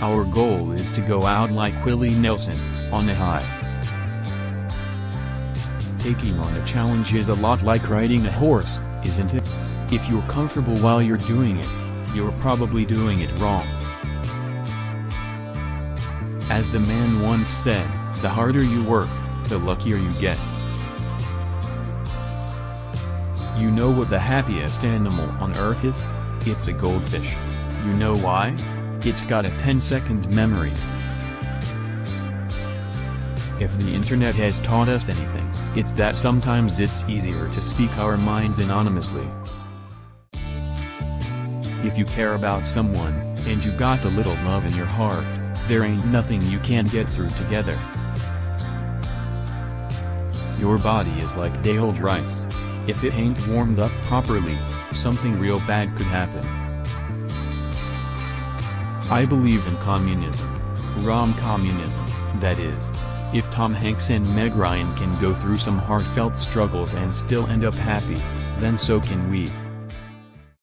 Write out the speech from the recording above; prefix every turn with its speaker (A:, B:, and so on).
A: Our goal is to go out like Willie Nelson, on a high. Taking on a challenge is a lot like riding a horse, isn't it? If you're comfortable while you're doing it, you're probably doing it wrong. As the man once said, the harder you work, the luckier you get. You know what the happiest animal on earth is? It's a goldfish. You know why? It's got a 10 second memory. If the internet has taught us anything, it's that sometimes it's easier to speak our minds anonymously. If you care about someone, and you've got a little love in your heart, there ain't nothing you can't get through together. Your body is like day-old rice. If it ain't warmed up properly, something real bad could happen. I believe in communism. Rom communism, that is. If Tom Hanks and Meg Ryan can go through some heartfelt struggles and still end up happy, then so can we.